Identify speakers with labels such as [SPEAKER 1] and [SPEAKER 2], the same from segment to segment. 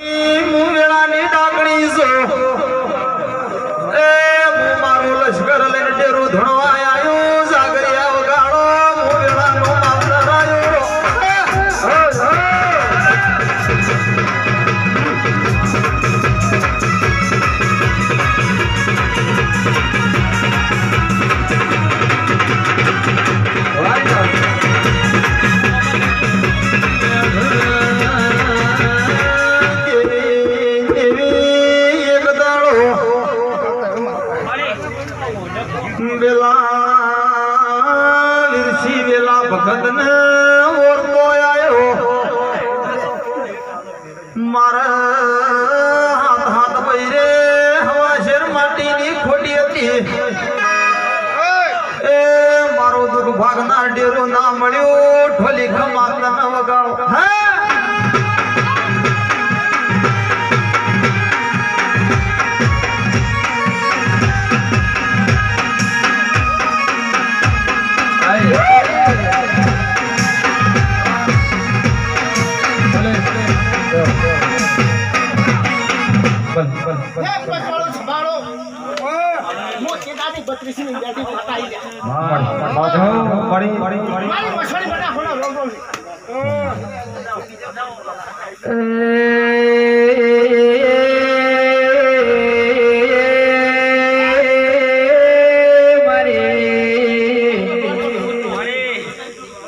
[SPEAKER 1] Yeah. વેલા ભગત ને ઓરતો આવ્યો મારા હાથ હાથ પૈરે હવા શેર માટીની ખોટી હતી. એ મારો દુઃખ ભાગના ડેરો ના મળ્યો. ઠોલી ખમાતા વગાડો. હે?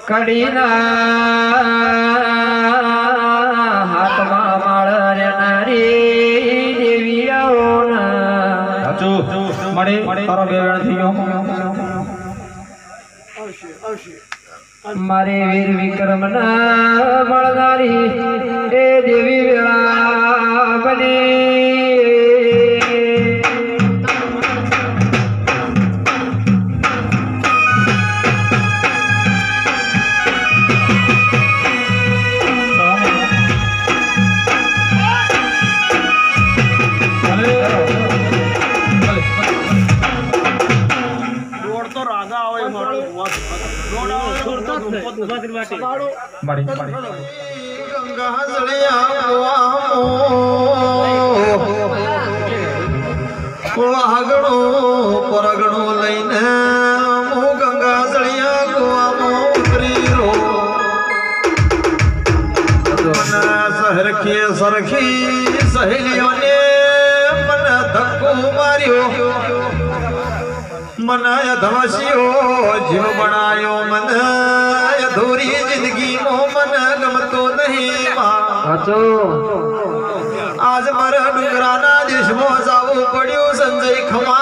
[SPEAKER 2] કડીના મારે વીર વિક્રમ ના મળનારી એ દેવી
[SPEAKER 1] વાગણો પરગણો લઈને ગંગા જળિયા ગોવામાં ઉતરી સરખી સરખી સહેલીઓને મને ધક્કો માર્યો મને ધવસ્યો જીવ બનાયો મન. અધૂરી જિંદગી મો મન ગમતો નહીં
[SPEAKER 2] સાચો
[SPEAKER 1] આજ મારે ડુંગરાના દેશમાં જાવું પડ્યું સંજય ખમા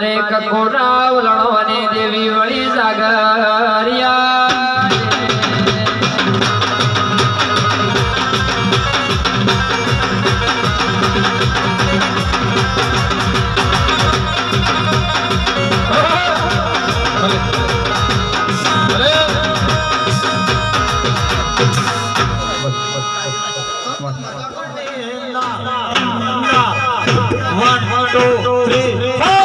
[SPEAKER 3] મારી
[SPEAKER 2] કકોરાવ લણવાની દેવી વળી સાગરિયા
[SPEAKER 1] One, two, three, four.